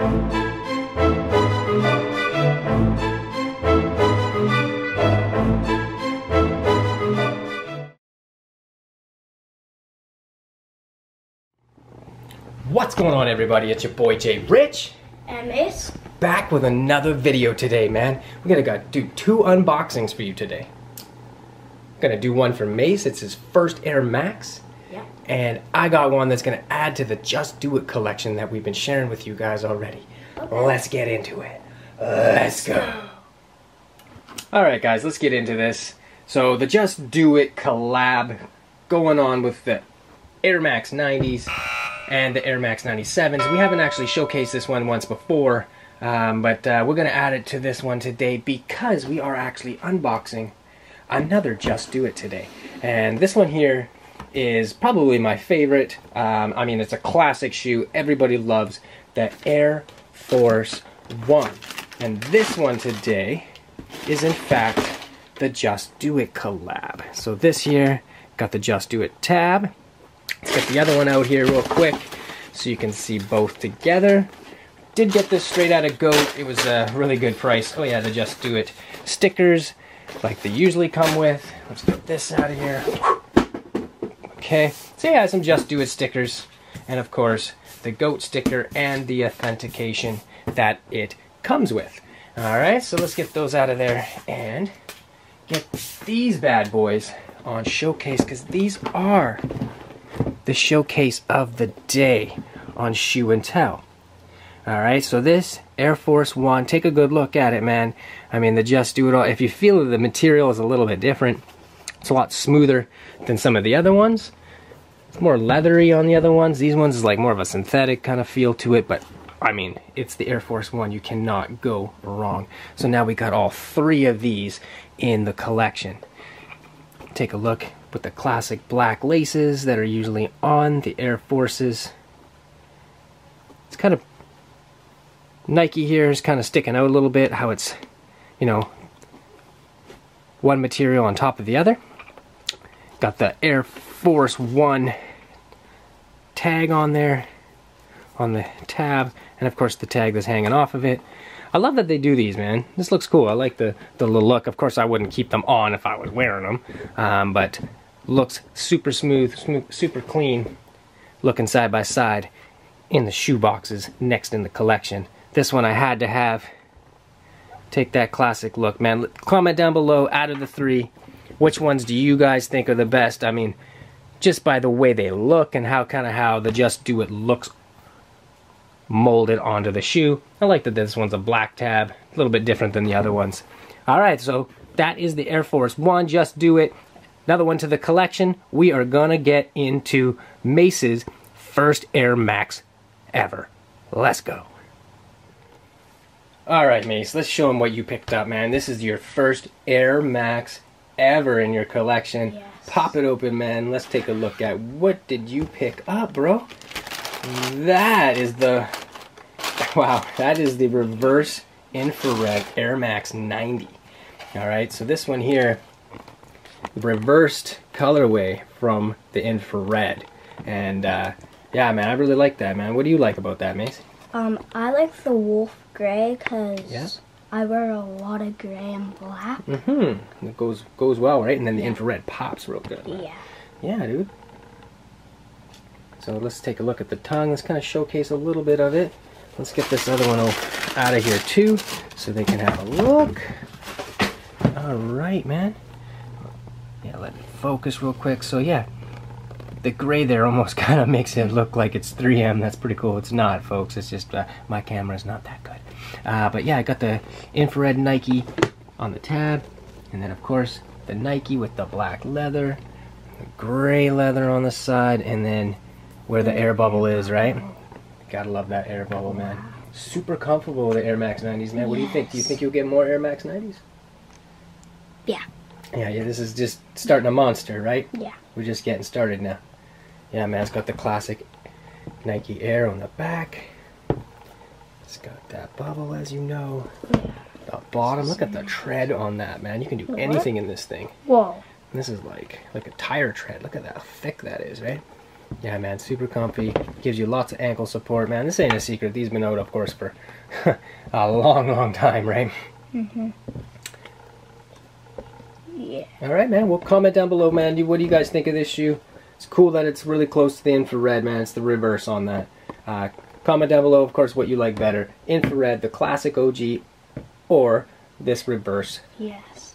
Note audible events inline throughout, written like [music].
What's going on everybody? It's your boy JRich. And Mase. Back with another video today, man. We're gonna go do two unboxings for you today. Gonna do one for Mase, it's his first Air Max. Yeah. And I got one that's gonna add to the Just Do It collection that we've been sharing with you guys already. Okay. Let's get into it. Let's go. [gasps] Alright guys, let's get into this. So the Just Do It collab going on with the Air Max 90s and the Air Max 97s. We haven't actually showcased this one once before, um, but uh, we're going to add it to this one today because we are actually unboxing another Just Do It today. And this one here is probably my favorite. Um, I mean, it's a classic shoe. Everybody loves the Air Force One. And this one today is in fact the Just Do It collab. So this here got the Just Do It tab. Let's get the other one out here real quick so you can see both together. Did get this straight out of GOAT. It was a really good price. Oh yeah, the Just Do It stickers like they usually come with. Let's get this out of here. Okay, so yeah, some Just Do It stickers. And of course, the GOAT sticker and the authentication that it comes with. Alright, so let's get those out of there and get these bad boys on showcase because these are the showcase of the day on Shoe and Tell. Alright, so this Air Force One, take a good look at it, man. I mean, the Just Do It All, if you feel the material is a little bit different, it's a lot smoother than some of the other ones. It's more leathery on the other ones. These ones is like more of a synthetic kind of feel to it, but I mean, it's the Air Force One. You cannot go wrong. So now we got all three of these in the collection. Take a look with the classic black laces that are usually on the Air Forces. It's kind of Nike here is kind of sticking out a little bit how it's, you know, one material on top of the other. Got the Air Force One tag on there on the tab and of course the tag that's hanging off of it. I love that they do these, man. This looks cool. I like the, the look. Of course, I wouldn't keep them on if I was wearing them, um, but looks super smooth, smooth, super clean, looking side by side in the shoe boxes next in the collection. This one I had to have. Take that classic look, man. Comment down below, out of the three, which ones do you guys think are the best? I mean, just by the way they look and how kind of how the Just Do It looks molded onto the shoe. I like that this one's a black tab, a little bit different than the other ones. All right, so that is the Air Force One. Just do it. Another one to the collection. We are gonna get into Mase's first Air Max ever. Let's go. All right, Mace, let's show him what you picked up, man. This is your first Air Max ever in your collection. Yes. Pop it open, man. Let's take a look at what did you pick up, bro? That is the [laughs] wow, that is the reverse infrared Air Max 90. All right, so this one here, reversed colorway from the infrared, and uh, yeah, man, I really like that, man. What do you like about that, Mase? Um, I like the wolf gray because Yeah. I wear a lot of gray and black. Mm-hmm. It goes goes well, right? And then the Yeah. infrared pops real good. Yeah. Yeah, dude. So let's take a look at the tongue. Let's kind of showcase a little bit of it. Let's get this other one out of here too, so they can have a look. All right, man. Yeah, let me focus real quick. So yeah, the gray there almost [laughs] kind of makes it look like it's 3M. That's pretty cool. It's not, folks. It's just uh, my camera is not that good. Uh, but yeah, I got the infrared Nike on the tab, and then of course the Nike with the black leather, the gray leather on the side, and then where the air bubble is, right? Gotta love that air bubble, man. Super comfortable with the Air Max 90s, man. What do you think? Do you think you'll get more Air Max 90s? Yeah. Yeah, yeah, this is just starting a monster, right? Yeah. We're just getting started now. Yeah, man, it's got the classic Nike Air on the back. It's got that bubble, as you know. The bottom, look at the tread on that, man. You can do anything in this thing. Whoa. This is like like a tire tread. Look at that, how thick that is, right? Yeah, man, super comfy. Gives you lots of ankle support, man. This ain't a secret. These been out, of course, for [laughs] a long, long time, right? Mhm. Yeah. All right, man. Well, comment down below, man. What do you guys think of this shoe? It's cool that it's really close to the infrared, man. It's the reverse on that. Uh, comment down below, of course, what you like better: infrared, the classic OG, or this reverse. Yes.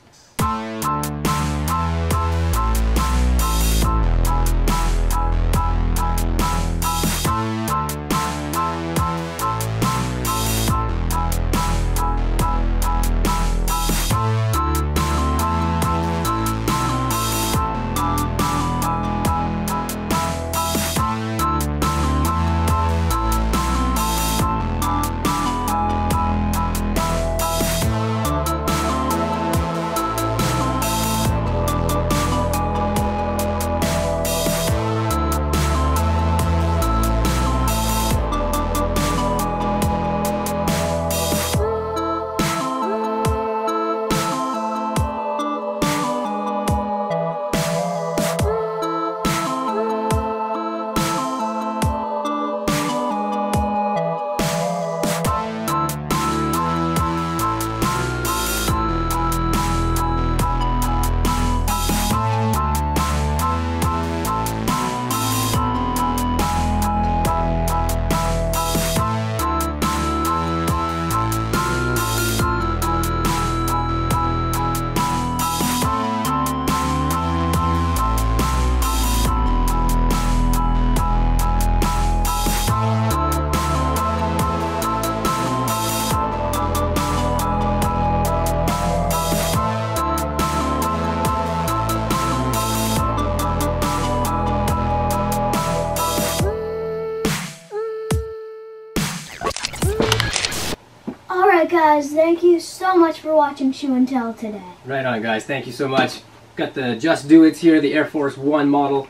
Guys, thank you so much for watching Shoe and Tell today. Right on, guys. Thank you so much. Got the Just Do It's here, the Air Force One model,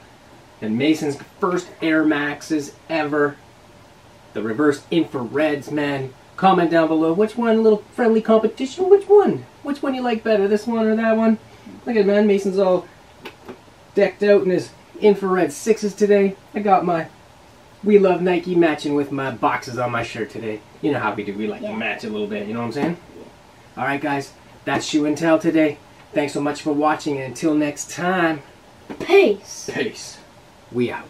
and Mason's first Air Maxes ever. The reverse infrareds, man. Comment down below which one, a little friendly competition. Which one? Which one you like better, this one or that one? Look at man, Mason's all decked out in his infrared sixes today. I got my We Love Nike matching with my boxes on my shirt today. You know how we do. We like Yeah. to match a little bit. You know what I'm saying? Yeah. All right, guys. That's Shoe and Tell today. Thanks so much for watching, and until next time, Peace! peace. We out.